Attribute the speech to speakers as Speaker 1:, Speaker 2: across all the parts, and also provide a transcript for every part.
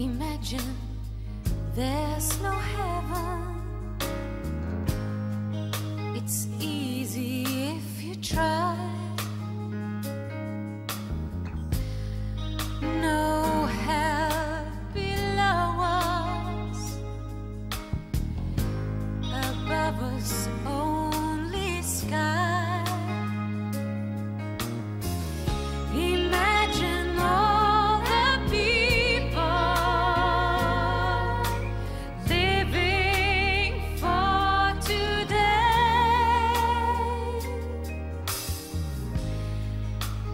Speaker 1: Imagine there's no heaven. It's easy if you try.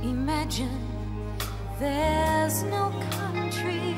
Speaker 1: Imagine there's no country.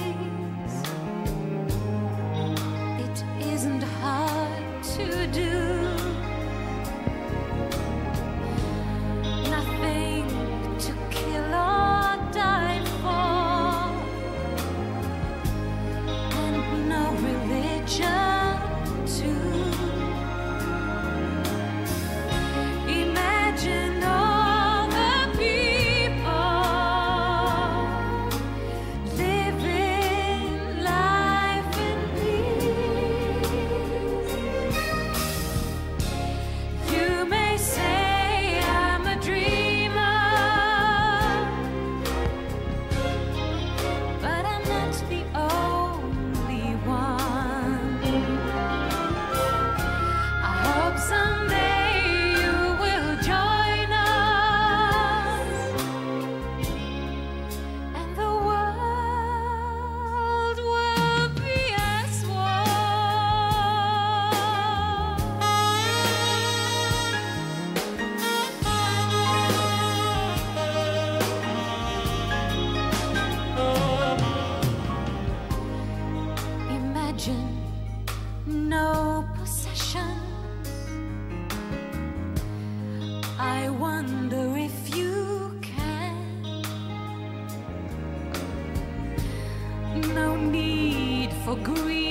Speaker 1: for green.